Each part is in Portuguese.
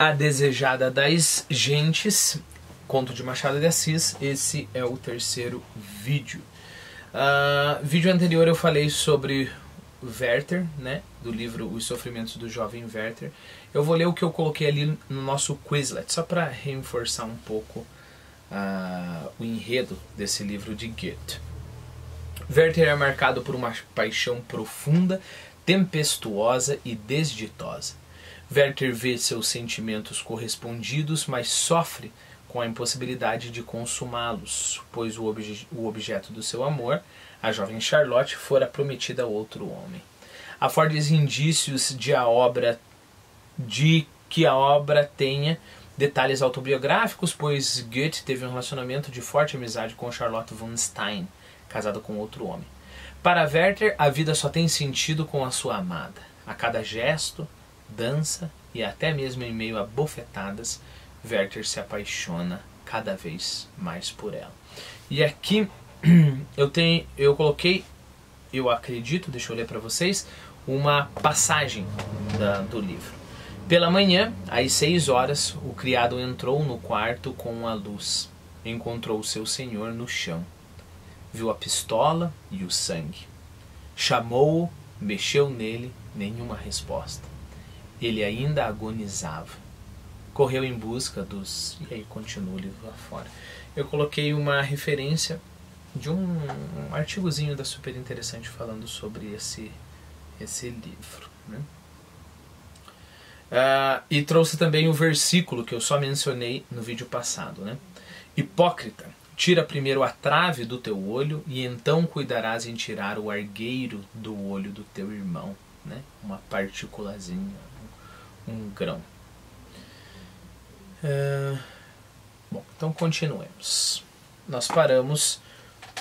A Desejada das Gentes, conto de Machado de Assis. Esse é o terceiro vídeo. Uh, vídeo anterior eu falei sobre Werther, né, do livro Os Sofrimentos do Jovem Werther. Eu vou ler o que eu coloquei ali no nosso Quizlet, só para reforçar um pouco uh, o enredo desse livro de Goethe. Werther é marcado por uma paixão profunda, tempestuosa e desditosa. Werther vê seus sentimentos correspondidos, mas sofre com a impossibilidade de consumá-los, pois o, obje o objeto do seu amor, a jovem Charlotte, fora prometida a outro homem. Há fortes indícios de a obra de que a obra tenha detalhes autobiográficos, pois Goethe teve um relacionamento de forte amizade com Charlotte von Stein, casada com outro homem. Para Werther, a vida só tem sentido com a sua amada. A cada gesto, dança e até mesmo em meio a bofetadas, Werther se apaixona cada vez mais por ela. E aqui eu tenho, eu coloquei, eu acredito, deixa eu ler para vocês, uma passagem da, do livro. Pela manhã, às seis horas, o criado entrou no quarto com a luz. Encontrou seu senhor no chão. Viu a pistola e o sangue. Chamou-o, mexeu nele, nenhuma resposta. Ele ainda agonizava correu em busca dos. E aí continua o livro lá fora. Eu coloquei uma referência de um, um artigozinho da Super Interessante falando sobre esse, esse livro. Né? Uh, e trouxe também o versículo que eu só mencionei no vídeo passado. Né? Hipócrita, tira primeiro a trave do teu olho e então cuidarás em tirar o argueiro do olho do teu irmão. Né? Uma partículazinha, um, grão. É... Bom, então continuemos. Nós paramos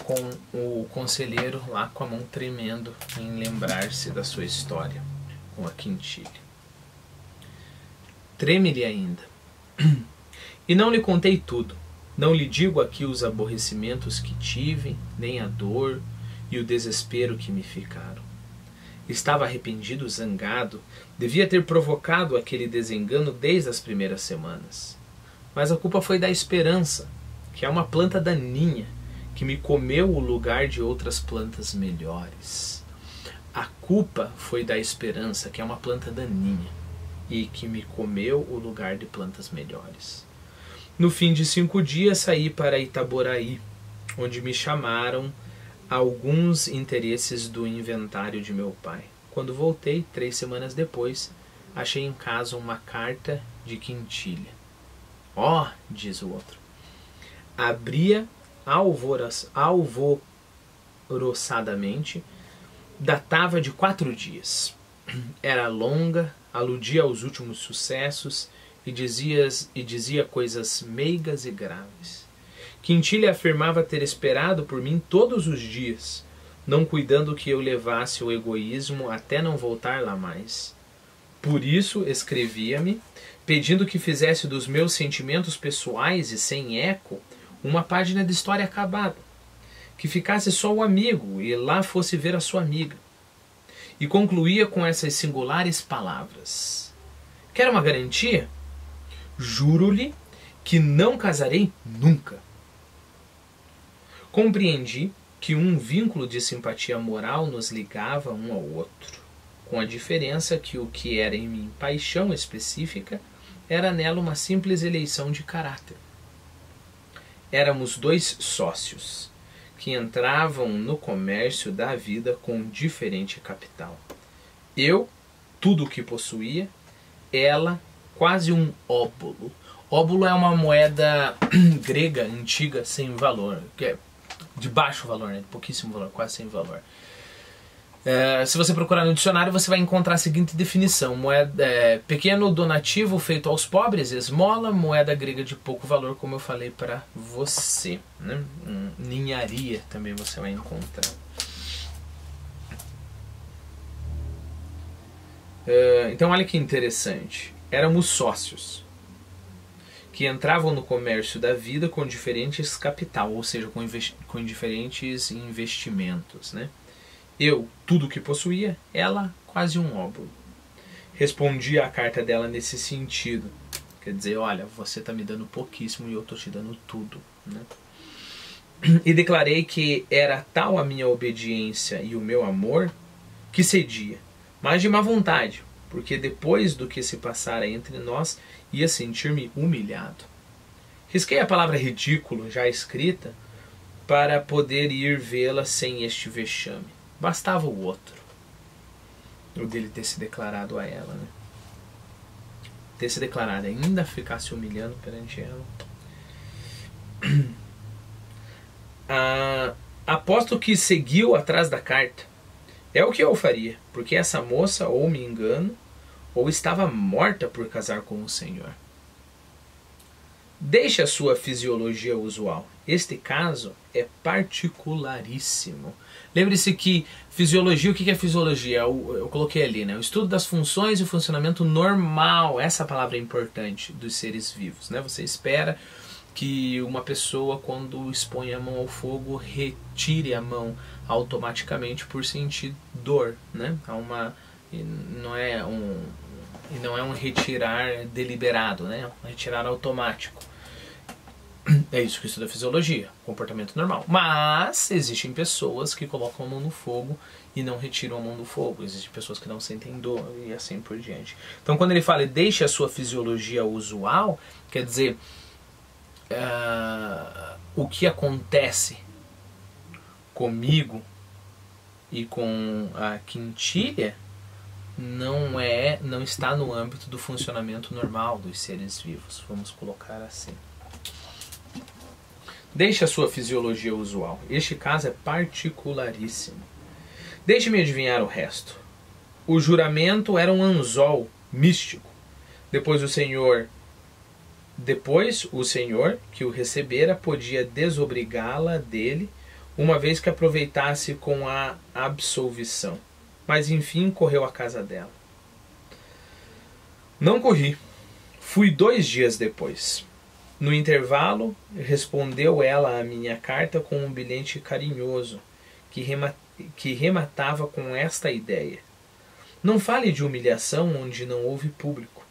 com o conselheiro lá com a mão tremendo em lembrar-se da sua história com a quintilha. Treme-lhe ainda. E não lhe contei tudo. Não lhe digo aqui os aborrecimentos que tive, nem a dor e o desespero que me ficaram. Estava arrependido, zangado, devia ter provocado aquele desengano desde as primeiras semanas. Mas a culpa foi da esperança, que é uma planta daninha que me comeu o lugar de outras plantas melhores. A culpa foi da esperança, que é uma planta daninha e que me comeu o lugar de plantas melhores. No fim de cinco dias saí para Itaboraí, onde me chamaram alguns interesses do inventário de meu pai. Quando voltei, três semanas depois, achei em casa uma carta de quintilha. Ó, oh, diz o outro, abria alvoras, alvoroçadamente, datava de quatro dias. Era longa, aludia aos últimos sucessos e dizia, e dizia coisas meigas e graves. Quintilha afirmava ter esperado por mim todos os dias, não cuidando que eu levasse o egoísmo até não voltar lá mais. Por isso escrevia-me, pedindo que fizesse dos meus sentimentos pessoais e sem eco uma página de história acabada, que ficasse só o amigo e lá fosse ver a sua amiga. E concluía com essas singulares palavras: Quer uma garantia? Juro-lhe que não casarei nunca Compreendi que um vínculo de simpatia moral nos ligava um ao outro, com a diferença que o que era em mim paixão específica era nela uma simples eleição de caráter. Éramos dois sócios que entravam no comércio da vida com diferente capital. Eu, tudo o que possuía, ela, quase um óbulo. Óbulo é uma moeda grega antiga sem valor, que é de baixo valor, né? de pouquíssimo valor, quase sem valor. É, se você procurar no dicionário, você vai encontrar a seguinte definição: moeda, é, pequeno donativo feito aos pobres, esmola, moeda grega de pouco valor, como eu falei para você. Né? Hum, ninharia também você vai encontrar. É, então, olha que interessante: éramos sócios que entravam no comércio da vida com diferentes capital, ou seja, com, com diferentes investimentos. Né? Eu, tudo o que possuía, ela, quase um óbolo. Respondi à carta dela nesse sentido. Quer dizer, olha, você está me dando pouquíssimo e eu estou te dando tudo. Né? E declarei que era tal a minha obediência e o meu amor que cedia, mas de má vontade, porque depois do que se passara entre nós, ia sentir-me humilhado. Risquei a palavra ridículo já escrita para poder ir vê-la sem este vexame. Bastava o outro. O dele ter se declarado a ela, né? Ter se declarado, ainda ficar se humilhando perante ela. Ah, aposto que seguiu atrás da carta. É o que eu faria, porque essa moça ou me engano, ou estava morta por casar com o Senhor. Deixe a sua fisiologia usual. Este caso é particularíssimo. Lembre-se que fisiologia, o que é fisiologia? Eu, eu, coloquei ali, né? O estudo das funções e o funcionamento normal. Essa palavra é importante dos seres vivos, né? Você espera que uma pessoa, quando expõe a mão ao fogo, retire a mão automaticamente por sentir dor, né? Há uma não é um não é um retirar deliberado, né? Um retirar automático. É isso que estuda fisiologia, comportamento normal. Mas existem pessoas que colocam a mão no fogo e não retiram a mão do fogo. Existem pessoas que não sentem dor e assim por diante. Então, quando ele fala deixe a sua fisiologia usual, quer dizer uh, o que acontece comigo e com a quintilha não é, não está no âmbito do funcionamento normal dos seres vivos. Vamos colocar assim. Deixe a sua fisiologia usual. Este caso é particularíssimo. Deixe-me adivinhar o resto. O juramento era um anzol místico. Depois o Senhor depois o Senhor que o recebera podia desobrigá-la dele, uma vez que aproveitasse com a absolvição. Mas enfim correu à casa dela. Não corri. Fui dois dias depois. No intervalo, respondeu ela à minha carta com um bilhete carinhoso, que, rema que rematava com esta ideia: Não fale de humilhação onde não houve público.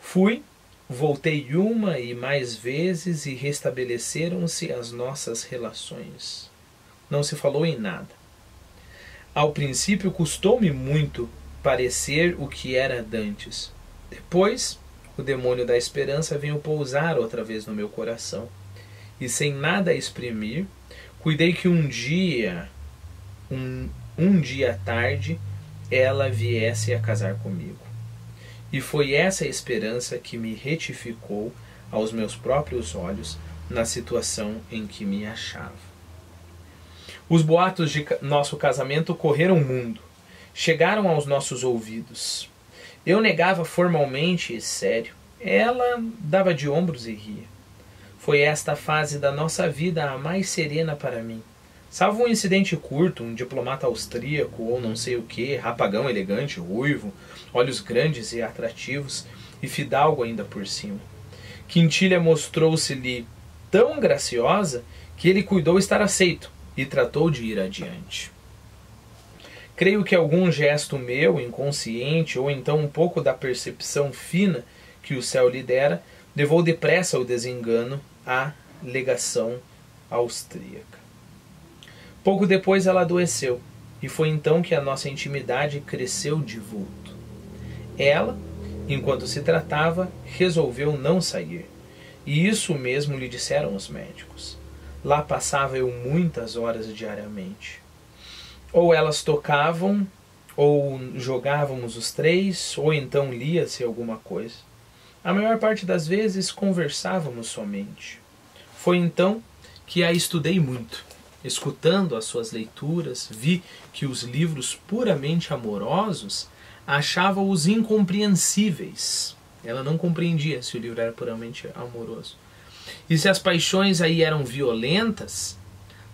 Fui, voltei uma e mais vezes e restabeleceram-se as nossas relações. Não se falou em nada. Ao princípio custou-me muito parecer o que era dantes. Depois, o demônio da esperança veio pousar outra vez no meu coração. E sem nada exprimir, cuidei que um dia, um, um dia tarde, ela viesse a casar comigo. E foi essa esperança que me retificou aos meus próprios olhos na situação em que me achava. Os boatos de nosso casamento correram o mundo, chegaram aos nossos ouvidos. Eu negava formalmente e sério. Ela dava de ombros e ria. Foi esta fase da nossa vida a mais serena para mim. Salvo um incidente curto, um diplomata austríaco ou não sei o que, rapagão elegante, ruivo, olhos grandes e atrativos, e fidalgo ainda por cima. Quintilha mostrou-se-lhe tão graciosa que ele cuidou estar aceito e tratou de ir adiante. Creio que algum gesto meu, inconsciente, ou então um pouco da percepção fina que o céu lhe dera, levou depressa o desengano à legação austríaca. Pouco depois ela adoeceu, e foi então que a nossa intimidade cresceu de vulto. Ela, enquanto se tratava, resolveu não sair, e isso mesmo lhe disseram os médicos. Lá passava eu muitas horas diariamente ou elas tocavam, ou jogávamos os três, ou então lia-se alguma coisa. A maior parte das vezes conversávamos somente. Foi então que a estudei muito. Escutando as suas leituras, vi que os livros puramente amorosos achava-os incompreensíveis. Ela não compreendia se o livro era puramente amoroso. E se as paixões aí eram violentas,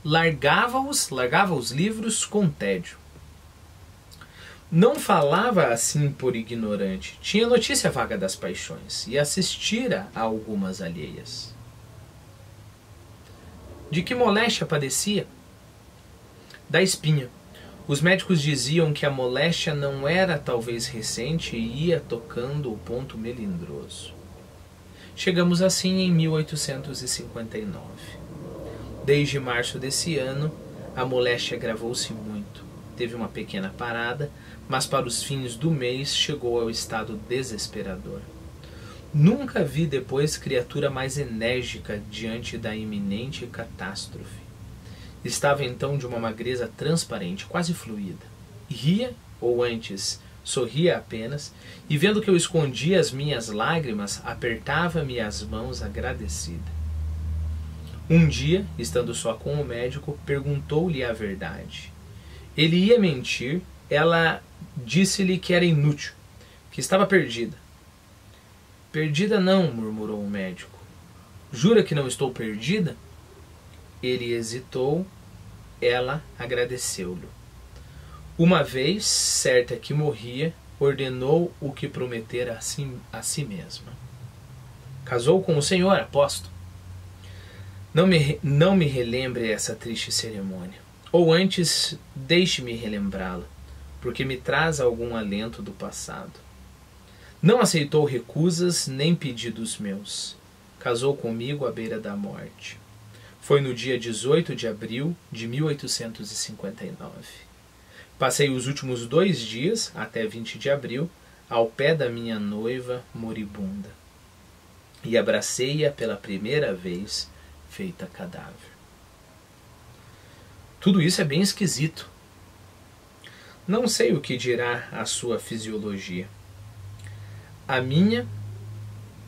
largava-os, largava os livros com tédio. Não falava assim por ignorante, tinha notícia vaga das paixões e assistira a algumas alheias. De que moléstia padecia? Da espinha. Os médicos diziam que a moléstia não era talvez recente e ia tocando o ponto melindroso. Chegamos assim em 1859. Desde março desse ano, a moléstia agravou-se muito. Teve uma pequena parada, mas para os fins do mês chegou ao estado desesperador. Nunca vi depois criatura mais enérgica diante da iminente catástrofe. Estava então de uma magreza transparente, quase fluida. Ria, ou antes, sorria apenas, e vendo que eu escondia as minhas lágrimas, apertava-me as mãos agradecida. Um dia, estando só com o médico, perguntou-lhe a verdade. Ele ia mentir, ela disse-lhe que era inútil, que estava perdida. Perdida não, murmurou o médico. Jura que não estou perdida? Ele hesitou, ela agradeceu-lhe. Uma vez, certa que morria, ordenou o que prometera a si, a si mesma. Casou com o Senhor, aposto. Não me, não me relembre essa triste cerimônia. Ou antes, deixe-me relembrá-la, porque me traz algum alento do passado. Não aceitou recusas nem pedidos meus. Casou comigo à beira da morte. Foi no dia 18 de abril de 1859. Passei os últimos dois dias, até 20 de abril, ao pé da minha noiva moribunda. E abracei-a pela primeira vez, feita cadáver. Tudo isso é bem esquisito. Não sei o que dirá a sua fisiologia. A minha,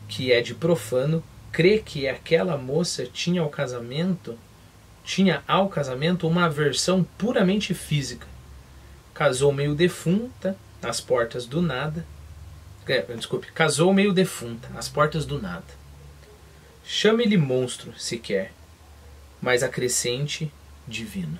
que é de profano, crê que aquela moça tinha ao casamento, tinha ao casamento uma aversão puramente física. Casou meio defunta, às portas do nada. É, desculpe, casou meio defunta, às portas do nada. Chame-lhe monstro, se quer, mas acrescente divino.